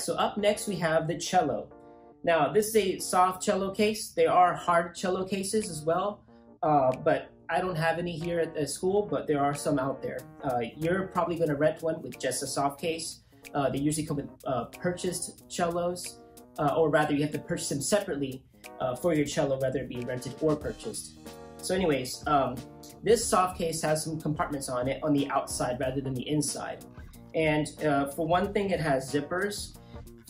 right, so up next we have the cello. Now, this is a soft cello case. There are hard cello cases as well, uh, but I don't have any here at the school, but there are some out there. Uh, you're probably going to rent one with just a soft case. Uh, they usually come with uh, purchased cellos, uh, or rather, you have to purchase them separately uh, for your cello, whether it be rented or purchased. So, anyways, um, this soft case has some compartments on it on the outside rather than the inside. And for one thing, it has zippers.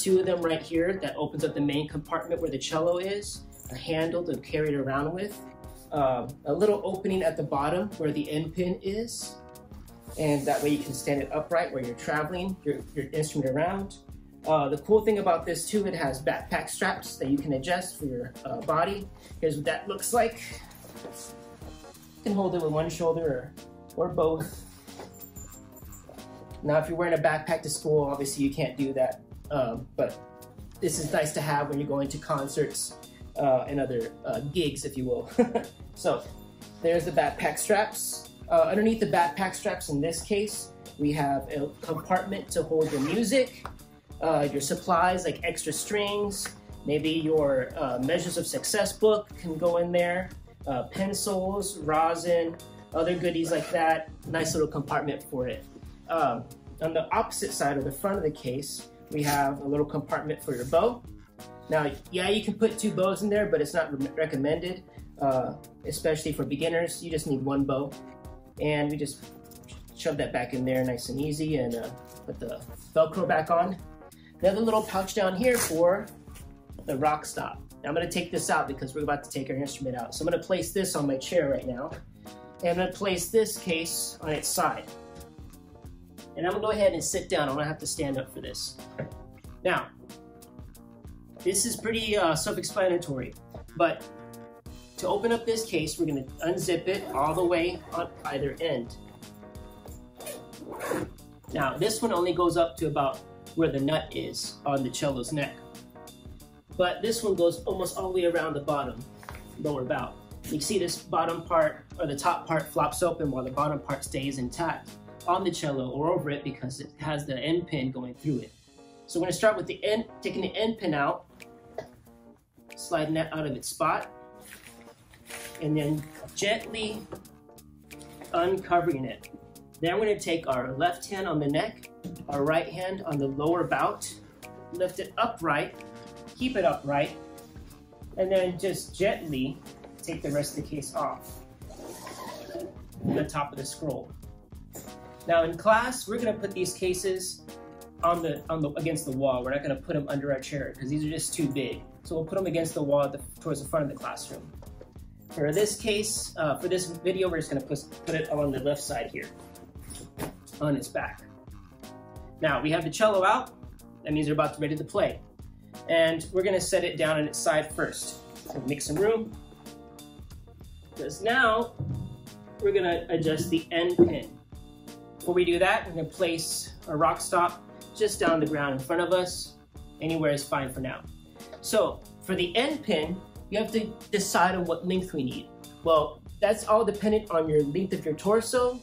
Two of them right here that opens up the main compartment where the cello is, a handle to carry it around with, uh, a little opening at the bottom where the end pin is, and that way you can stand it upright where you're traveling your, your instrument around. Uh, the cool thing about this too, it has backpack straps that you can adjust for your uh, body. Here's what that looks like. You can hold it with one shoulder or, or both. Now, if you're wearing a backpack to school, obviously you can't do that. Um, but this is nice to have when you're going to concerts uh, and other uh, gigs, if you will. so there's the backpack straps. Uh, underneath the backpack straps, in this case, we have a compartment to hold your music, uh, your supplies like extra strings, maybe your uh, measures of success book can go in there, uh, pencils, rosin, other goodies like that. Nice little compartment for it. Um, on the opposite side or the front of the case, we have a little compartment for your bow. Now, yeah, you can put two bows in there, but it's not re recommended, uh, especially for beginners. You just need one bow. And we just shove that back in there nice and easy and uh, put the Velcro back on. Another little pouch down here for the rock stop. Now I'm gonna take this out because we're about to take our instrument out. So I'm gonna place this on my chair right now. And I'm gonna place this case on its side. And I'm gonna go ahead and sit down. I'm gonna have to stand up for this. Now, this is pretty uh, self-explanatory, but to open up this case, we're gonna unzip it all the way on either end. Now, this one only goes up to about where the nut is on the cello's neck. But this one goes almost all the way around the bottom, lower bout. You can see this bottom part, or the top part flops open while the bottom part stays intact on the cello or over it because it has the end pin going through it. So we're gonna start with the end, taking the end pin out, sliding that out of its spot, and then gently uncovering it. Then we're gonna take our left hand on the neck, our right hand on the lower bout, lift it upright, keep it upright, and then just gently take the rest of the case off the top of the scroll. Now in class, we're gonna put these cases on the, on the against the wall. We're not gonna put them under our chair because these are just too big. So we'll put them against the wall the, towards the front of the classroom. For this case, uh, for this video, we're just gonna put, put it on the left side here, on its back. Now we have the cello out. That means we're about to ready to play. And we're gonna set it down on its side first. So make some room. Because now we're gonna adjust the end pin. Before we do that, we're gonna place a rock stop just down the ground in front of us. Anywhere is fine for now. So for the end pin, you have to decide on what length we need. Well, that's all dependent on your length of your torso,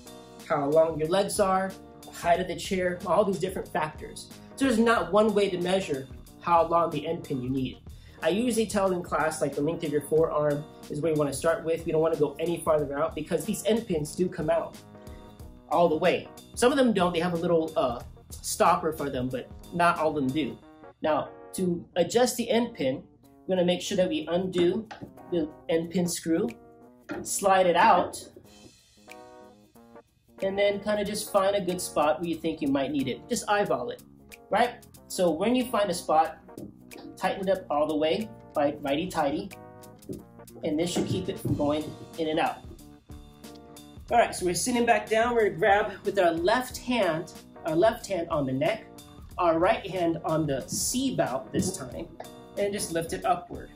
how long your legs are, the height of the chair, all these different factors. So there's not one way to measure how long the end pin you need. I usually tell in class like the length of your forearm is where you want to start with. We don't want to go any farther out because these end pins do come out all the way. Some of them don't, they have a little uh, stopper for them, but not all of them do. Now, to adjust the end pin, we're gonna make sure that we undo the end pin screw, slide it out, and then kind of just find a good spot where you think you might need it. Just eyeball it, right? So when you find a spot, tighten it up all the way, righty-tighty, and this should keep it from going in and out. All right, so we're sitting back down. We're gonna grab with our left hand, our left hand on the neck, our right hand on the C bout this time, and just lift it upward.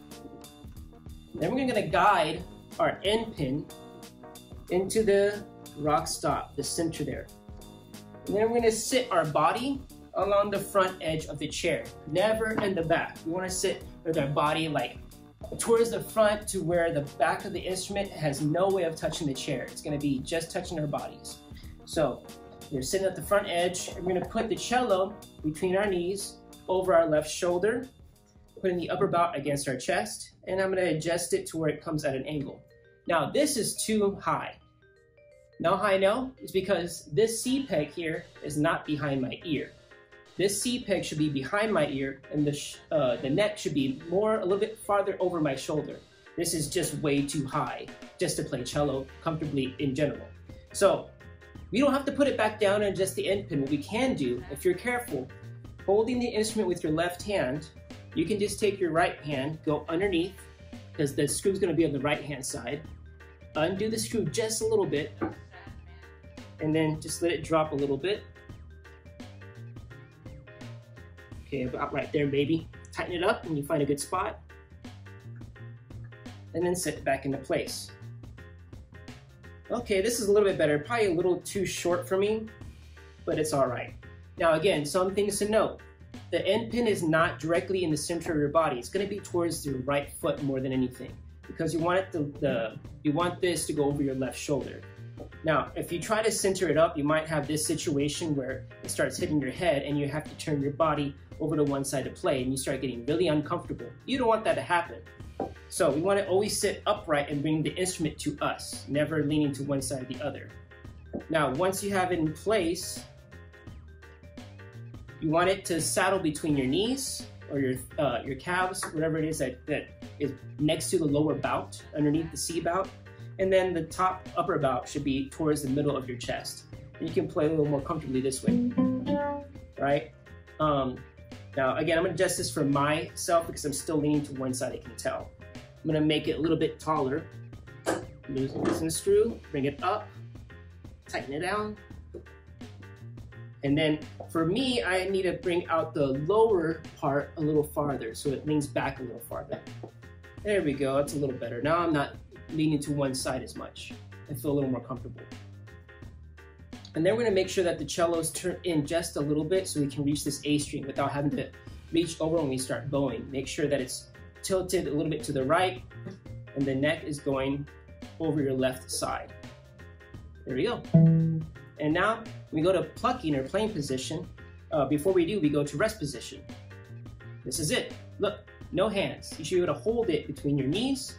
Then we're gonna guide our end pin into the rock stop, the center there. And then we're gonna sit our body along the front edge of the chair, never in the back. We wanna sit with our body like towards the front to where the back of the instrument has no way of touching the chair. It's gonna be just touching our bodies. So we're sitting at the front edge. We're gonna put the cello between our knees, over our left shoulder, putting the upper bout against our chest, and I'm gonna adjust it to where it comes at an angle. Now this is too high. Now how I know? It's because this C peg here is not behind my ear. This C peg should be behind my ear and the, uh, the neck should be more, a little bit farther over my shoulder. This is just way too high just to play cello comfortably in general. So we don't have to put it back down and adjust the end pin. What we can do, if you're careful, holding the instrument with your left hand, you can just take your right hand, go underneath, because the screw's gonna be on the right hand side, undo the screw just a little bit, and then just let it drop a little bit. Okay, about right there, baby. Tighten it up when you find a good spot, and then set it back into place. Okay, this is a little bit better. Probably a little too short for me, but it's all right. Now again, some things to note. The end pin is not directly in the center of your body. It's gonna be towards your right foot more than anything because you want it to, the, you want this to go over your left shoulder. Now, if you try to center it up, you might have this situation where it starts hitting your head and you have to turn your body over to one side to play and you start getting really uncomfortable. You don't want that to happen. So we want to always sit upright and bring the instrument to us, never leaning to one side or the other. Now, once you have it in place, you want it to saddle between your knees or your uh, your calves, whatever it is that, that is next to the lower bout, underneath the C bout. And then the top upper bout should be towards the middle of your chest. And you can play a little more comfortably this way, right? Um, now, again, I'm gonna adjust this for myself because I'm still leaning to one side, I can tell. I'm gonna make it a little bit taller. Loosen the screw, bring it up, tighten it down. And then for me, I need to bring out the lower part a little farther so it leans back a little farther. There we go, that's a little better. Now I'm not leaning to one side as much. and feel a little more comfortable. And then we're gonna make sure that the cellos turn in just a little bit so we can reach this A string without having to reach over when we start bowing. Make sure that it's tilted a little bit to the right and the neck is going over your left side. There we go. And now we go to plucking or playing position. Uh, before we do, we go to rest position. This is it. Look, no hands. You should be able to hold it between your knees,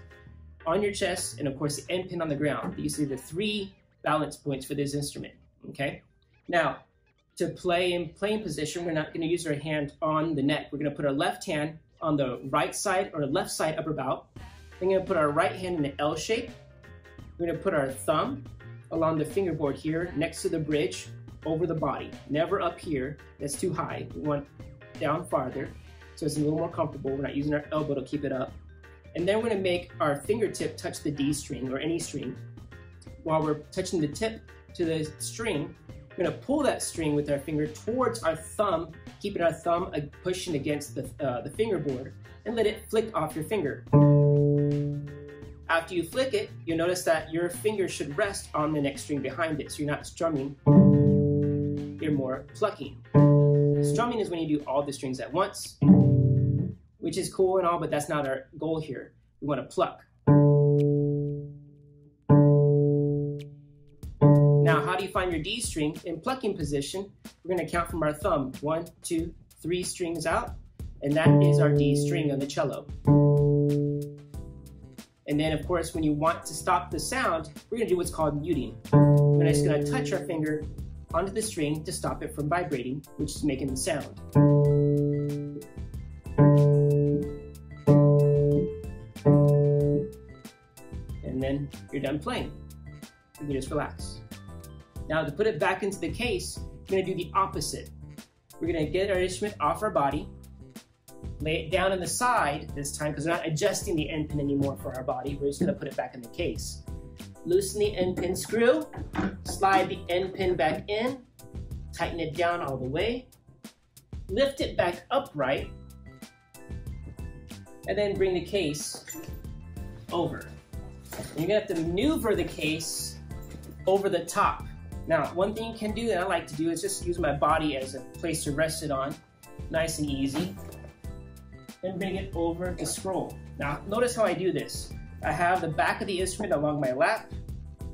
on your chest, and of course the end pin on the ground. These are the three balance points for this instrument okay? Now, to play in playing position, we're not gonna use our hand on the neck. We're gonna put our left hand on the right side or left side upper bout. Then we're gonna put our right hand in an L shape. We're gonna put our thumb along the fingerboard here next to the bridge over the body. Never up here, that's too high. We want down farther so it's a little more comfortable. We're not using our elbow to keep it up. And then we're gonna make our fingertip touch the D string or any string. While we're touching the tip to the string. We're gonna pull that string with our finger towards our thumb, keeping our thumb pushing against the, uh, the fingerboard, and let it flick off your finger. After you flick it, you'll notice that your finger should rest on the next string behind it, so you're not strumming, you're more plucking. Strumming is when you do all the strings at once, which is cool and all, but that's not our goal here. We wanna pluck. Now, how do you find your D string, in plucking position, we're gonna count from our thumb. One, two, three strings out, and that is our D string on the cello. And then of course, when you want to stop the sound, we're gonna do what's called muting. We're just gonna touch our finger onto the string to stop it from vibrating, which is making the sound. You're done playing. You can just relax. Now to put it back into the case, we're gonna do the opposite. We're gonna get our instrument off our body, lay it down on the side this time because we're not adjusting the end pin anymore for our body. We're just gonna put it back in the case. Loosen the end pin screw, slide the end pin back in, tighten it down all the way, lift it back upright, and then bring the case over. And you're gonna have to maneuver the case over the top. Now, one thing you can do that I like to do is just use my body as a place to rest it on, nice and easy, and bring it over to scroll. Now, notice how I do this. I have the back of the instrument along my lap,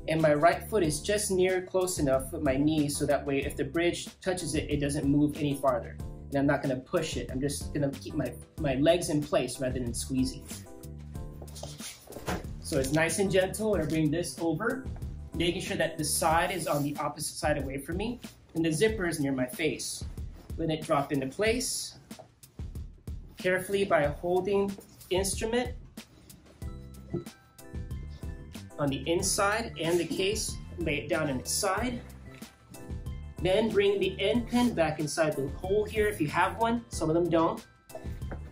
and my right foot is just near close enough with my knee so that way if the bridge touches it, it doesn't move any farther. and I'm not gonna push it. I'm just gonna keep my, my legs in place rather than squeezing. So it's nice and gentle, and I bring this over, making sure that the side is on the opposite side away from me, and the zipper is near my face. Let it drop into place, carefully by holding instrument on the inside and the case, lay it down in its side. Then bring the end pin back inside the hole here if you have one, some of them don't.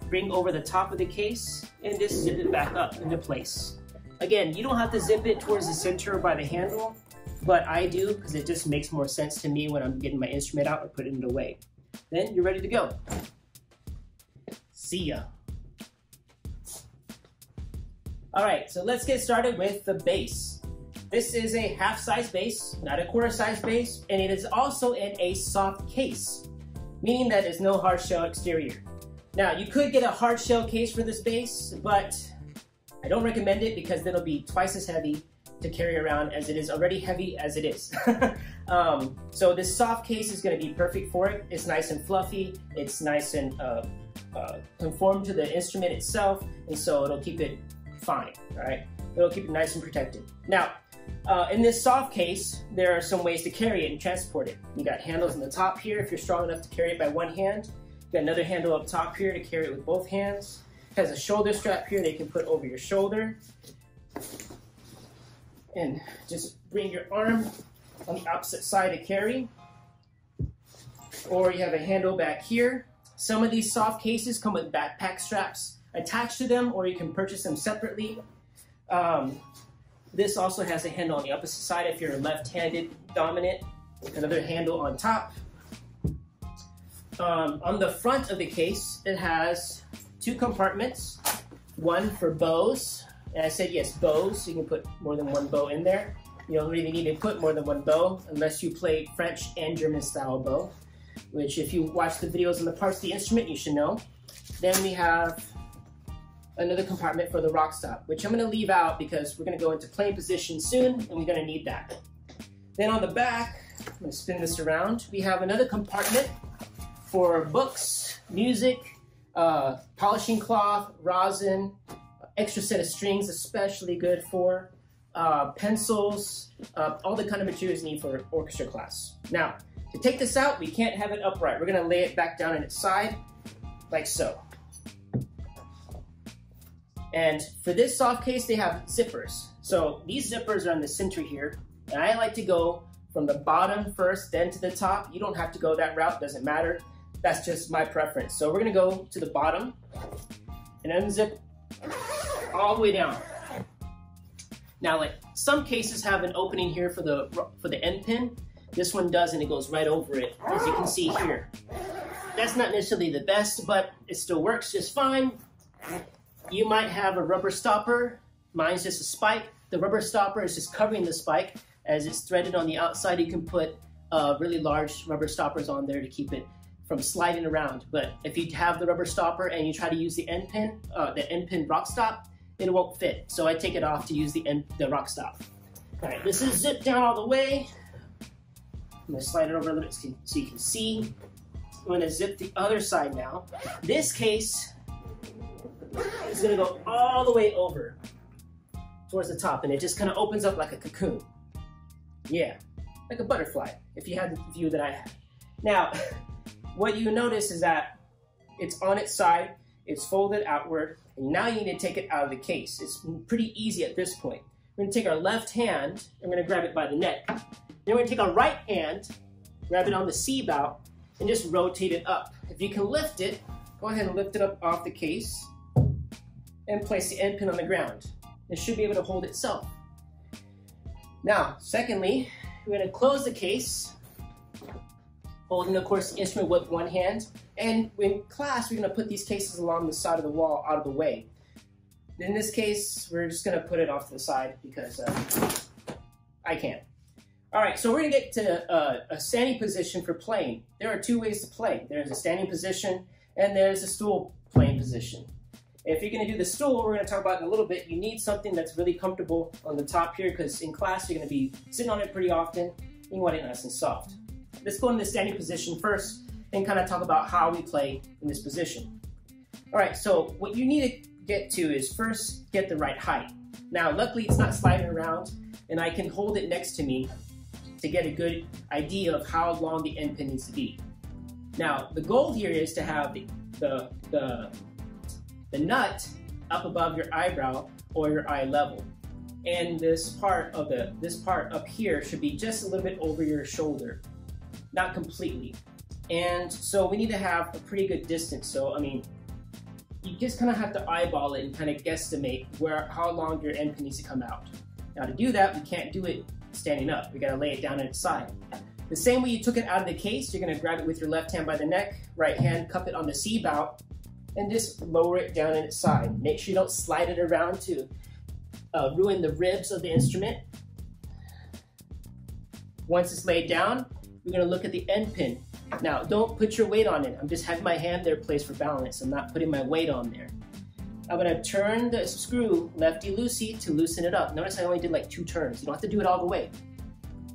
Bring over the top of the case and just zip it back up into place. Again, you don't have to zip it towards the center by the handle, but I do because it just makes more sense to me when I'm getting my instrument out or putting it away. Then you're ready to go. See ya. All right, so let's get started with the bass. This is a half size bass, not a quarter size bass, and it is also in a soft case, meaning that it's no hard shell exterior. Now, you could get a hard shell case for this bass, but I don't recommend it because it'll be twice as heavy to carry around as it is already heavy as it is. um, so this soft case is gonna be perfect for it. It's nice and fluffy, it's nice and uh, uh, conform to the instrument itself, and so it'll keep it fine, all right? It'll keep it nice and protected. Now, uh, in this soft case, there are some ways to carry it and transport it. You got handles on the top here if you're strong enough to carry it by one hand. You got another handle up top here to carry it with both hands. Has a shoulder strap here that you can put over your shoulder. And just bring your arm on the opposite side to carry. Or you have a handle back here. Some of these soft cases come with backpack straps attached to them, or you can purchase them separately. Um, this also has a handle on the opposite side if you're left-handed dominant. Another handle on top. Um, on the front of the case, it has two compartments. One for bows, and I said yes, bows. You can put more than one bow in there. You don't really need to put more than one bow unless you play French and German style bow, which if you watch the videos on the parts of the instrument, you should know. Then we have another compartment for the rock stop, which I'm gonna leave out because we're gonna go into playing position soon and we're gonna need that. Then on the back, I'm gonna spin this around, we have another compartment for books, music, uh, polishing cloth, rosin, extra set of strings, especially good for uh, pencils, uh, all the kind of materials you need for orchestra class. Now, to take this out, we can't have it upright. We're gonna lay it back down on its side, like so. And for this soft case, they have zippers. So these zippers are in the center here. And I like to go from the bottom first, then to the top. You don't have to go that route, doesn't matter. That's just my preference. So we're gonna go to the bottom and unzip all the way down. Now, like some cases have an opening here for the for the end pin. This one does, and it goes right over it, as you can see here. That's not necessarily the best, but it still works just fine. You might have a rubber stopper. Mine's just a spike. The rubber stopper is just covering the spike. As it's threaded on the outside, you can put uh, really large rubber stoppers on there to keep it from sliding around. But if you have the rubber stopper and you try to use the end pin, uh, the end pin rock stop, it won't fit. So I take it off to use the end, the rock stop. All right, this is zipped down all the way. I'm gonna slide it over a little bit so you can see. I'm gonna zip the other side now. This case is gonna go all the way over towards the top and it just kind of opens up like a cocoon. Yeah, like a butterfly, if you had the view that I had. Now, what you notice is that it's on its side, it's folded outward, and now you need to take it out of the case. It's pretty easy at this point. We're gonna take our left hand, I'm gonna grab it by the neck. Then we're gonna take our right hand, grab it on the C-bout, and just rotate it up. If you can lift it, go ahead and lift it up off the case and place the end pin on the ground. It should be able to hold itself. Now, secondly, we're gonna close the case, holding, of course, the instrument with one hand. And in class, we're gonna put these cases along the side of the wall out of the way. In this case, we're just gonna put it off to the side because uh, I can't. All right, so we're gonna get to uh, a standing position for playing. There are two ways to play. There's a standing position and there's a stool playing position. If you're gonna do the stool, we're gonna talk about in a little bit, you need something that's really comfortable on the top here because in class you're gonna be sitting on it pretty often. You want it nice and soft. Let's go in the standing position first. and kind of talk about how we play in this position. All right, so what you need to get to is first get the right height. Now, luckily it's not sliding around and I can hold it next to me to get a good idea of how long the end pin needs to be. Now, the goal here is to have the, the, the, the nut up above your eyebrow or your eye level. And this part of the, this part up here should be just a little bit over your shoulder, not completely. And so we need to have a pretty good distance. So, I mean, you just kind of have to eyeball it and kind of guesstimate where, how long your end pin needs to come out. Now to do that, we can't do it standing up. We gotta lay it down on its side. The same way you took it out of the case, you're gonna grab it with your left hand by the neck, right hand, cup it on the C bout, and just lower it down on its side. Make sure you don't slide it around to uh, ruin the ribs of the instrument. Once it's laid down, we're gonna look at the end pin. Now, don't put your weight on it. I'm just having my hand there placed for balance. I'm not putting my weight on there. I'm gonna turn the screw lefty-loosey to loosen it up. Notice I only did like two turns. You don't have to do it all the way.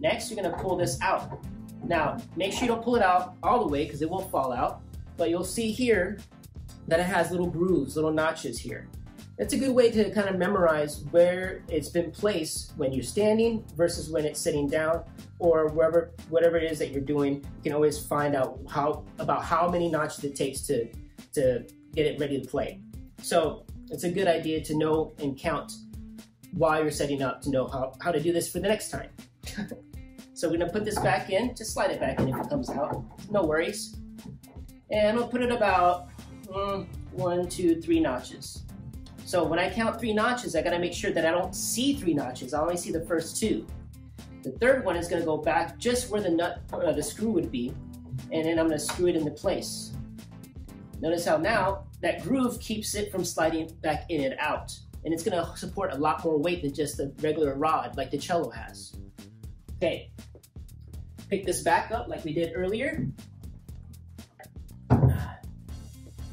Next, you're gonna pull this out. Now, make sure you don't pull it out all the way because it will fall out, but you'll see here that it has little grooves, little notches here. It's a good way to kind of memorize where it's been placed when you're standing versus when it's sitting down or wherever, whatever it is that you're doing. You can always find out how about how many notches it takes to, to get it ready to play. So it's a good idea to know and count while you're setting up to know how, how to do this for the next time. so we're gonna put this back in, just slide it back in if it comes out, no worries. And I'll put it about mm, one, two, three notches. So when I count three notches, I gotta make sure that I don't see three notches, I only see the first two. The third one is gonna go back just where the nut, uh, the screw would be, and then I'm gonna screw it into place. Notice how now that groove keeps it from sliding back in and out. And it's gonna support a lot more weight than just a regular rod like the cello has. Okay, pick this back up like we did earlier.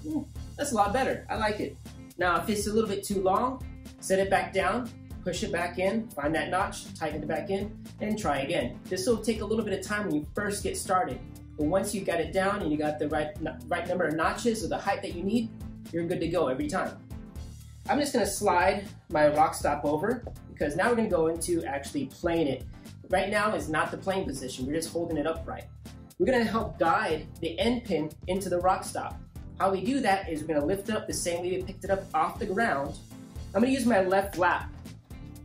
Ooh, that's a lot better, I like it. Now if it's a little bit too long, set it back down, push it back in, find that notch, tighten it back in, and try again. This will take a little bit of time when you first get started. But once you got it down and you got the right, right number of notches or the height that you need, you're good to go every time. I'm just gonna slide my rock stop over because now we're gonna go into actually playing it. Right now is not the playing position, we're just holding it upright. We're gonna help guide the end pin into the rock stop. How we do that is we're gonna lift it up the same way we picked it up off the ground. I'm gonna use my left lap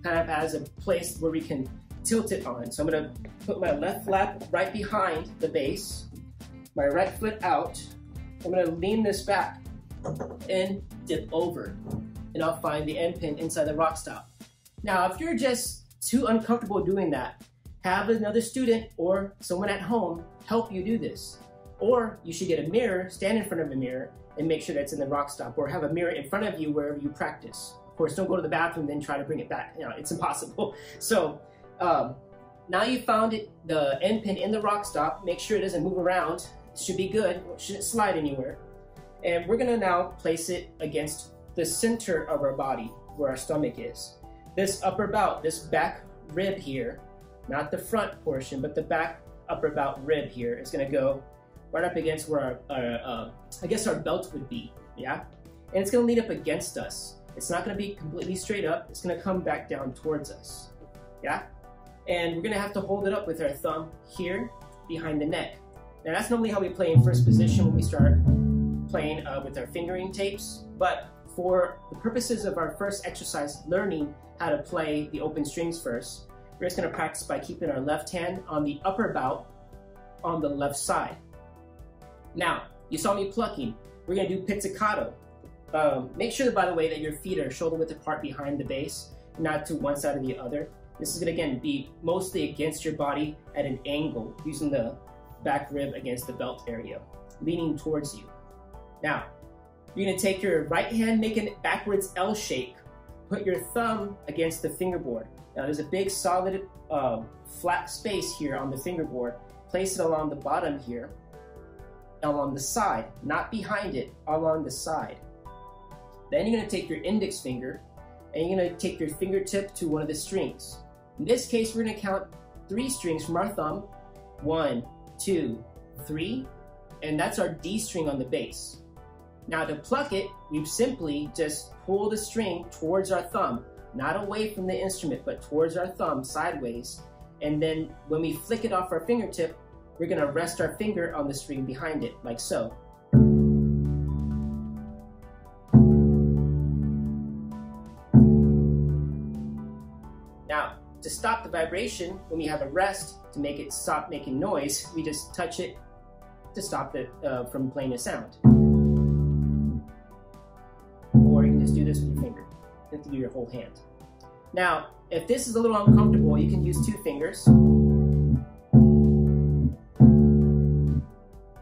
kind of as a place where we can tilt it on. So I'm gonna put my left lap right behind the bass, my right foot out. I'm gonna lean this back and dip over. And I'll find the end pin inside the rock stop. Now, if you're just too uncomfortable doing that, have another student or someone at home help you do this. Or you should get a mirror, stand in front of a mirror, and make sure that's in the rock stop, or have a mirror in front of you wherever you practice. Of course, don't go to the bathroom, then try to bring it back. You know, it's impossible. So um, now you found it, the end pin in the rock stop. Make sure it doesn't move around. It should be good. It shouldn't slide anywhere. And we're gonna now place it against the center of our body, where our stomach is. This upper bout, this back rib here, not the front portion, but the back upper bout rib here is gonna go right up against where our, our uh, I guess our belt would be, yeah? And it's gonna lean up against us. It's not gonna be completely straight up, it's gonna come back down towards us, yeah? And we're gonna have to hold it up with our thumb here behind the neck. Now that's normally how we play in first position when we start playing uh, with our fingering tapes, but for the purposes of our first exercise, learning how to play the open strings first, we're just gonna practice by keeping our left hand on the upper bout on the left side. Now, you saw me plucking. We're gonna do pizzicato. Um, make sure, by the way, that your feet are shoulder width apart behind the bass, not to one side or the other. This is gonna, again, be mostly against your body at an angle, using the back rib against the belt area, leaning towards you. Now, you're gonna take your right hand, make a backwards L shape, put your thumb against the fingerboard. Now there's a big solid uh, flat space here on the fingerboard. Place it along the bottom here, along the side, not behind it, along the side. Then you're gonna take your index finger and you're gonna take your fingertip to one of the strings. In this case, we're gonna count three strings from our thumb. One, two, three, and that's our D string on the bass. Now to pluck it, we simply just pull the string towards our thumb, not away from the instrument, but towards our thumb sideways. And then when we flick it off our fingertip, we're gonna rest our finger on the string behind it, like so. Now, to stop the vibration, when we have a rest, to make it stop making noise, we just touch it to stop it uh, from playing a sound. Or you can just do this with your finger. You have to do your whole hand. Now, if this is a little uncomfortable, you can use two fingers.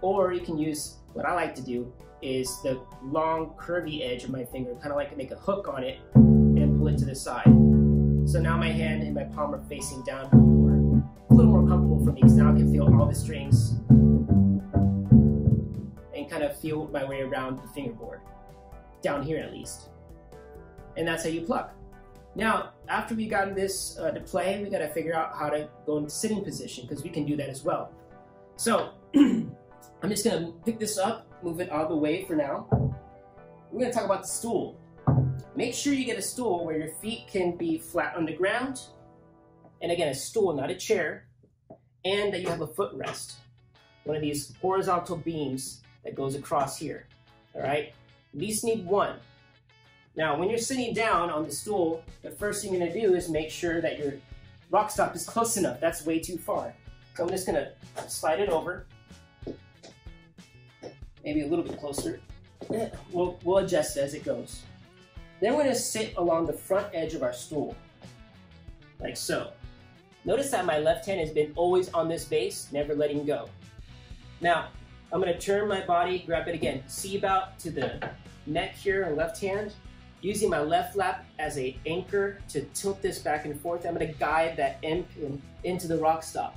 Or you can use, what I like to do, is the long curvy edge of my finger, kind of like to make a hook on it and pull it to the side. So now my hand and my palm are facing down more. A little more comfortable for me because now I can feel all the strings and kind of feel my way around the fingerboard, down here at least. And that's how you pluck. Now, after we've gotten this uh, to play, we gotta figure out how to go into sitting position because we can do that as well. So, I'm just gonna pick this up, move it out of the way for now. We're gonna talk about the stool. Make sure you get a stool where your feet can be flat on the ground. And again, a stool, not a chair. And that you have a footrest. One of these horizontal beams that goes across here. All right? At least need one. Now, when you're sitting down on the stool, the first thing you're gonna do is make sure that your rock stop is close enough. That's way too far. So I'm just gonna slide it over. Maybe a little bit closer. We'll, we'll adjust as it goes. Then we're gonna sit along the front edge of our stool, like so. Notice that my left hand has been always on this bass, never letting go. Now, I'm gonna turn my body, grab it again, C-bout to the neck here and left hand. Using my left lap as a anchor to tilt this back and forth, I'm gonna guide that end pin into the rock stop.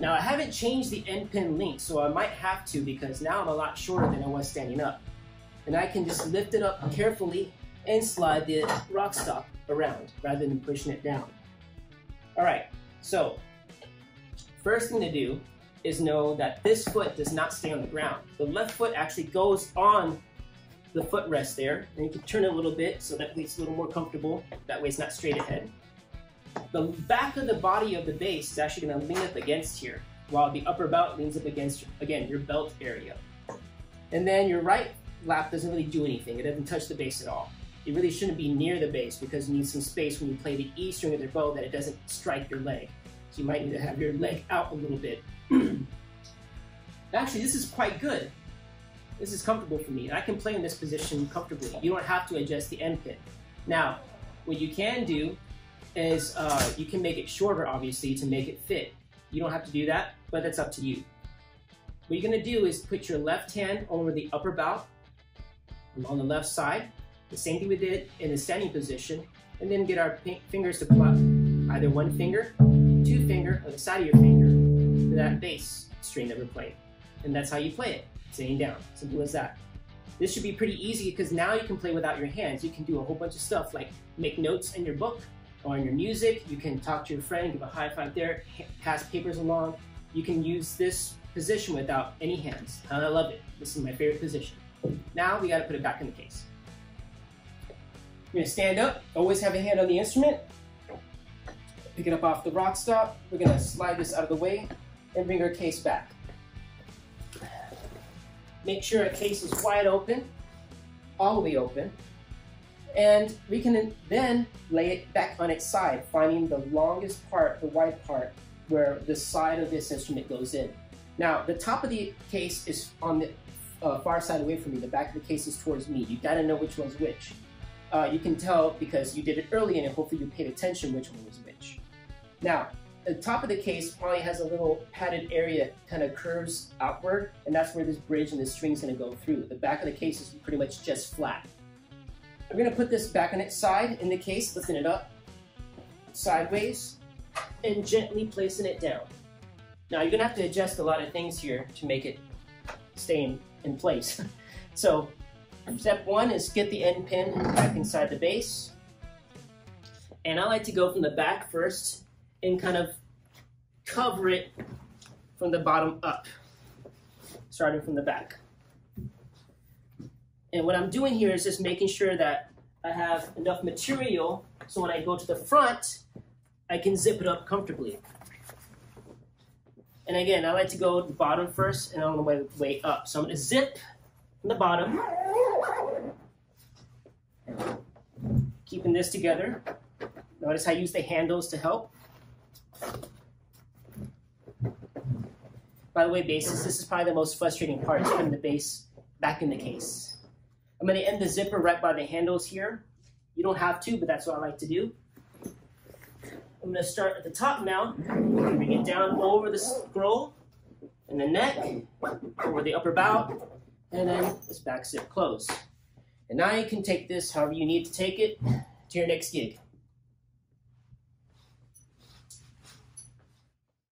Now I haven't changed the end pin length, so I might have to because now I'm a lot shorter than I was standing up. And I can just lift it up carefully and slide the rock stop around rather than pushing it down. All right, so first thing to do is know that this foot does not stay on the ground. The left foot actually goes on the footrest there, and you can turn it a little bit so that it's a little more comfortable. That way it's not straight ahead. The back of the body of the bass is actually gonna lean up against here, while the upper bout leans up against, again, your belt area. And then your right lap doesn't really do anything. It doesn't touch the bass at all. It really shouldn't be near the bass because you need some space when you play the E string of the bow that it doesn't strike your leg. So you might need to have your leg out a little bit. Actually, this is quite good. This is comfortable for me. I can play in this position comfortably. You don't have to adjust the end pin. Now, what you can do is uh, you can make it shorter, obviously, to make it fit. You don't have to do that, but that's up to you. What you're gonna do is put your left hand over the upper bout on the left side, the same thing we did in the standing position, and then get our fingers to pluck either one finger, two finger, or the side of your finger to that bass string that we're playing. And that's how you play it, sitting down. Simple as that. This should be pretty easy because now you can play without your hands. You can do a whole bunch of stuff like make notes in your book or in your music. You can talk to your friend, give a high five there, pass papers along. You can use this position without any hands. And I love it. This is my favorite position. Now we gotta put it back in the case. We're gonna stand up, always have a hand on the instrument. Pick it up off the rock stop. We're gonna slide this out of the way and bring our case back. Make sure our case is wide open, all the way open. And we can then lay it back on its side, finding the longest part, the wide part, where the side of this instrument goes in. Now, the top of the case is on the uh, far side away from me. The back of the case is towards me. You gotta know which one's which uh, you can tell because you did it early and hopefully you paid attention which one was which. Now, the top of the case probably has a little padded area kind of curves outward and that's where this bridge and the string's gonna go through. The back of the case is pretty much just flat. I'm gonna put this back on its side in the case, lifting it up sideways and gently placing it down. Now you're gonna have to adjust a lot of things here to make it stay in, in place. so Step one is get the end pin back inside the bass. And I like to go from the back first and kind of cover it from the bottom up. starting from the back. And what I'm doing here is just making sure that I have enough material so when I go to the front, I can zip it up comfortably. And again, I like to go to the bottom first and on the way, way up. So I'm to zip from the bottom, keeping this together. Notice how I use the handles to help. By the way, basses, this is probably the most frustrating part, putting the bass back in the case. I'm going to end the zipper right by the handles here. You don't have to, but that's what I like to do. I'm going to start at the top now, bring it down over the scroll and the neck, over the upper bow, and then this back zip close. And now you can take this however you need to take it to your next gig.